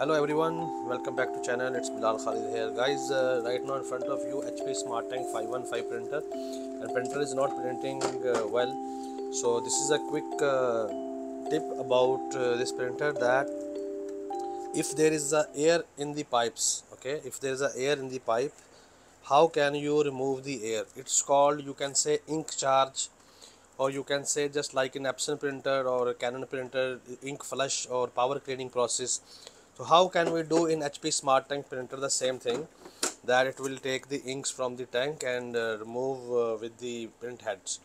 hello everyone welcome back to channel. It's bilal khalid here. Guys uh, right now in front of you hp smart tank 515 printer. And printer is not printing uh, well. So this is a quick uh, tip about uh, this printer that if there is a air in the pipes okay if there is a air in the pipe how can you remove the air? It's called you can say ink charge. Or you can say just like in Epson printer or Canon printer ink flush or power cleaning process so how can we do in HP smart tank printer the same thing that it will take the inks from the tank and uh, remove uh, with the print heads?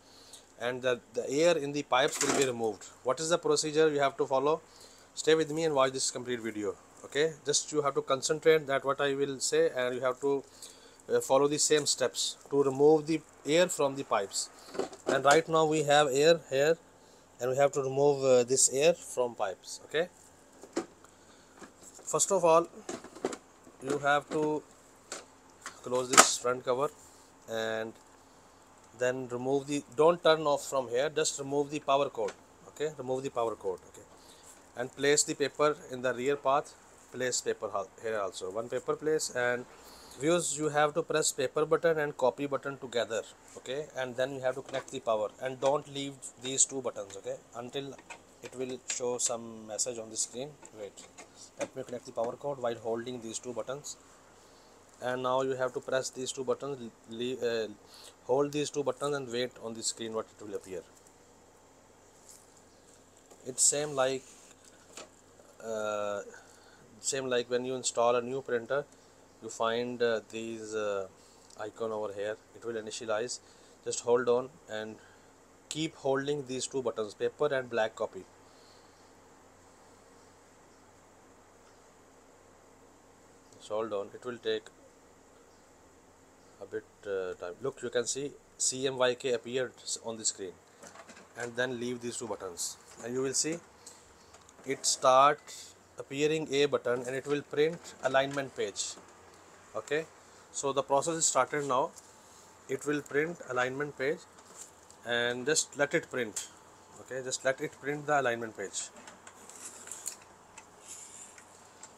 And the, the air in the pipes will be removed. What is the procedure you have to follow? Stay with me and watch this complete video okay? Just you have to concentrate that what I will say and you have to uh, follow the same steps to remove the air from the pipes. And right now we have air here and we have to remove uh, this air from pipes okay first of all you have to close this front cover and then remove the don't turn off from here just remove the power cord okay? Remove the power cord okay? And place the paper in the rear path place paper here also. One paper place and views you have to press paper button and copy button together okay? And then you have to connect the power and don't leave these two buttons okay? Until it will show some message on the screen. Wait. Let me connect the power cord while holding these two buttons. And now you have to press these two buttons leave, uh, hold these two buttons and wait on the screen what it will appear. It's same like uh, same like when you install a new printer you find uh, these uh, icon over here. It will initialize. Just hold on and keep holding these two buttons paper and black copy hold on. It will take a bit uh, time. Look you can see CMYK appeared on the screen and then leave these two buttons. And you will see it start appearing a button and it will print alignment page. Okay? So the process is started now. It will print alignment page and just let it print. Okay? Just let it print the alignment page.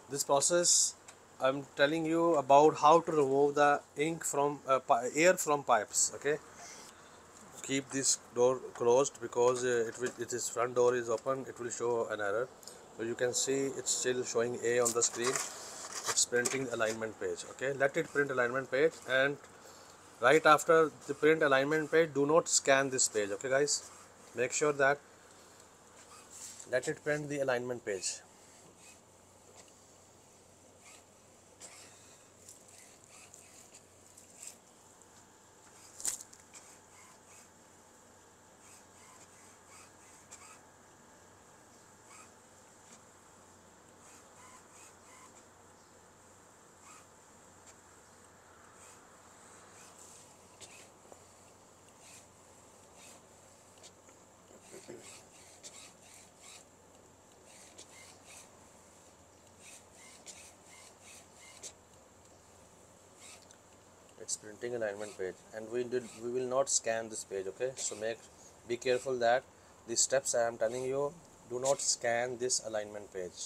This process I'm telling you about how to remove the ink from uh, air from pipes okay? Keep this door closed because uh, it will it is front door is open it will show an error. So you can see it's still showing A on the screen. It's printing alignment page okay? Let it print alignment page and right after the print alignment page do not scan this page okay guys? Make sure that let it print the alignment page it's printing alignment page and we did we will not scan this page okay? So make be careful that the steps I am telling you do not scan this alignment page.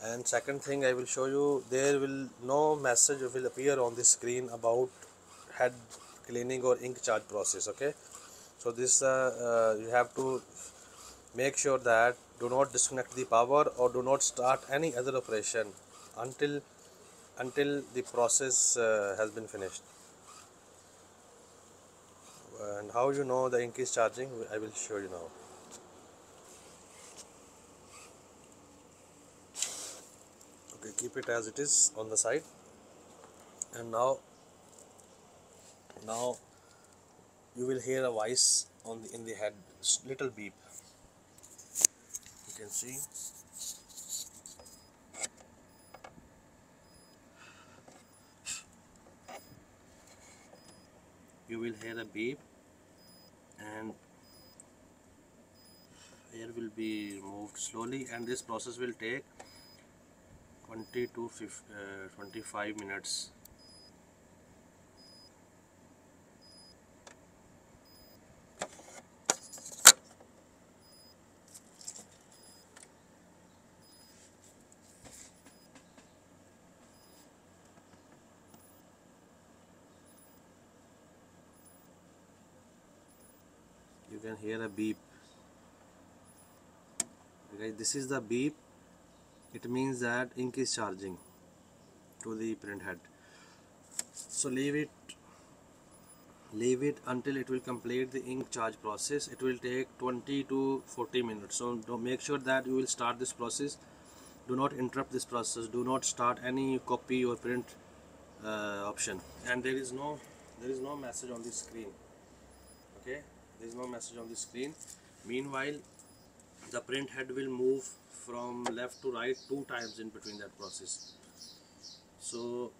And second thing I will show you there will no message will appear on the screen about head cleaning or ink charge process okay? So this uh, uh, you have to make sure that do not disconnect the power or do not start any other operation until until the process uh, has been finished. And how you know the ink is charging I will show you now. Okay keep it as it is on the side. And now now you will hear a voice on the in the head little beep can see. You will hear a beep and air will be removed slowly and this process will take 20 to 50, uh, 25 minutes can hear a beep. Okay this is the beep. It means that ink is charging to the print head. So leave it leave it until it will complete the ink charge process. It will take 20 to 40 minutes. So make sure that you will start this process. Do not interrupt this process. Do not start any copy or print uh, option. And there is no there is no message on the screen. Okay there is no message on the screen. Meanwhile the print head will move from left to right two times in between that process. So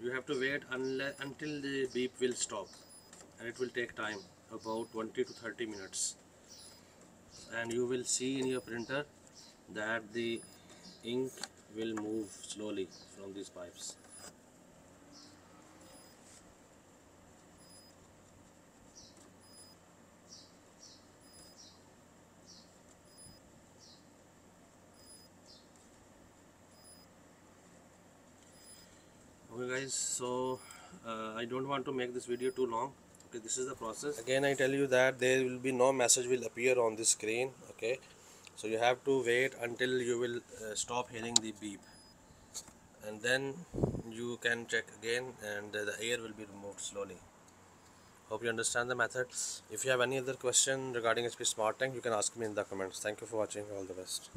you have to wait until the beep will stop and it will take time about 20 to 30 minutes. And you will see in your printer that the ink will move slowly from these pipes okay guys so uh, I don't want to make this video too long. Okay this is the process. Again I tell you that there will be no message will appear on the screen okay? So you have to wait until you will uh, stop hearing the beep. And then you can check again and uh, the air will be removed slowly. Hope you understand the method if you have any other question regarding HP Smart Tank you can ask me in the comments. Thank you for watching. All the best